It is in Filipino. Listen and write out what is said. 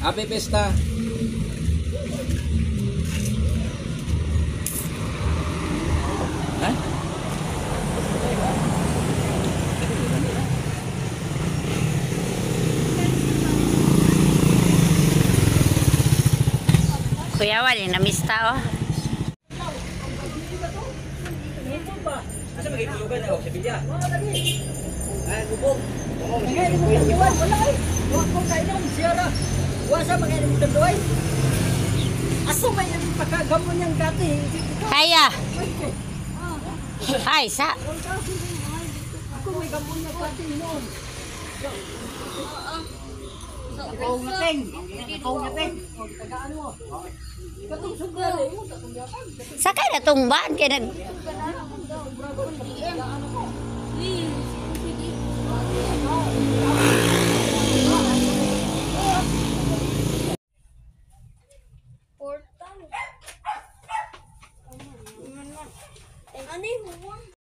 Happy Pesta. Ha? Kuya Wal, yung namista oh. Asa magigulugan ako sa bilya? Ah, bubog. Wala ay. Mga tandoy. Aso may yung pagkagamon niyang gati. Kaya. Ay, sa. Ako may gamon niyang gati noon. Ikaw nga ting. Ikaw nga ting. Portal. Ano yung